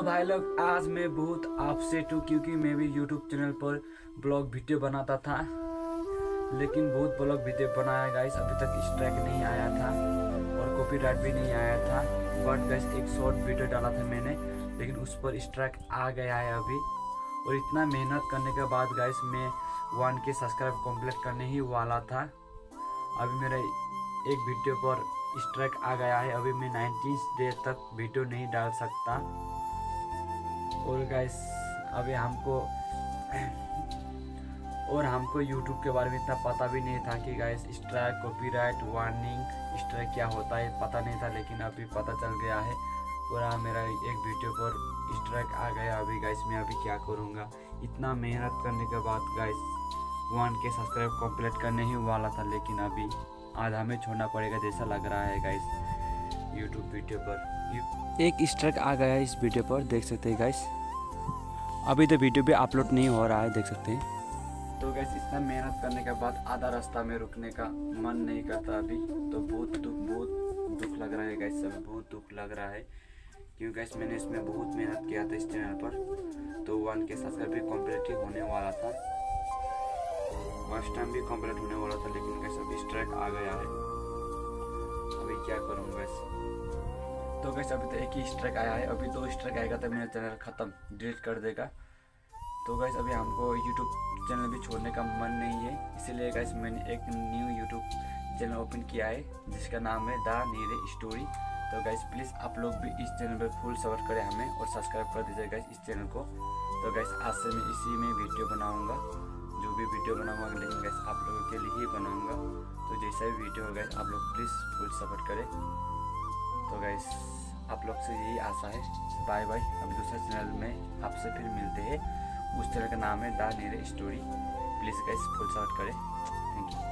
तो भाई लोग, आज मैं बहुत अपसेट हूँ क्योंकि मैं भी यूट्यूब चैनल पर ब्लॉग वीडियो बनाता था। लेकिन बहुत ब्लॉग वीडियो बनाया गाइस अभी तक स्ट्राइक नहीं आया था और कॉपीराइट भी नहीं आया था। बट गाइस एक शॉर्ट वीडियो डाला था मैंने, लेकिन उस पर स्ट्राइक आ गया है अभी। और इतना मेहनत करने के बाद गाइस मैं वन के सब्सक्राइब कंप्लीट करने ही वाला था। अभी मेरा एक वीडियो पर स्ट्राइक आ गया है। अभी मैं नाइनटीन डे तक वीडियो नहीं डाल सकता। और गाइस अभी हमको और हमको यूट्यूब के बारे में इतना पता भी नहीं था कि guys strike copyright warning strike क्या होता है, पता नहीं था, लेकिन अभी पता चल गया है। पूरा मेरा एक वीडियो पर स्ट्राइक आ गया अभी गाइस मैं अभी क्या करूँगा? इतना मेहनत करने के बाद guys one K subscribe complete करने ही वाला था, लेकिन अभी आधा में छोड़ना पड़ेगा जैसा लग रहा है गाइस यूट्यूब वीडियो पर। एक स्ट्राइक आ गया है इस वीडियो पर देख सकते हैं गाइस अभी तो वीडियो भी अपलोड नहीं हो रहा है देख सकते हैं। तो गैस इतना मेहनत करने के बाद आधा रास्ता में रुकने का मन नहीं करता अभी। तो बहुत दुख बहुत दुख लग रहा है गैस सब बहुत दुख लग रहा है। क्योंकि गैस मैंने इसमें बहुत मेहनत किया था इस चैनल पर। तो वन के साथ भी कंप्लीट होने वाला था। फ़र्स्ट टाइम भी कंप्लीट होने वाला था लेकिन गैस अभी स्ट्राइक आ गया है। क्या करूँ गैस तो गैस, अभी तो एक ही स्ट्राइक आया है। अभी दो स्ट्राइक आएगा तो मेरा चैनल ख़त्म डिलीट कर देगा। तो गैस, अभी हमको यूट्यूब चैनल भी छोड़ने का मन नहीं है। इसीलिए गैस, मैंने एक न्यू यूट्यूब चैनल ओपन किया है, जिसका नाम है द नीरे स्टोरी। तो गैस प्लीज़ आप लोग भी इस चैनल पर फुल सपोर्ट करें हमें और सब्सक्राइब कर दीजिए गैस इस चैनल को। तो गैस, आज से मैं इसी में वीडियो बनाऊँगा। जो भी वीडियो बनाऊँगा लेकिन गैस आप लोगों के तो ही वीडियो हो गए आप लोग प्लीज़ फुल सपोर्ट करें. तो गैस आप लोग से यही आशा है. बाय बाय हम दूसरे चैनल में आपसे फिर मिलते हैं. उस चैनल का नाम है द नीरे story please guys full support करें.